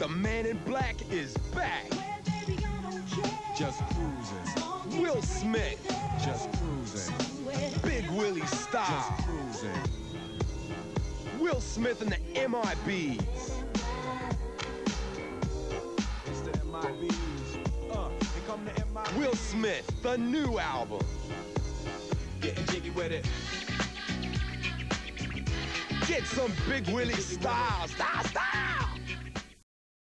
The man in black is back. Just cruising, Will Smith, just cruising, Big Willie just cruising. Will Smith and the MIBs. It's the MIBs. Uh, here come the MIBs. Will Smith, the new album. Getting jiggy with it. Get some Big Willie style. Style, style.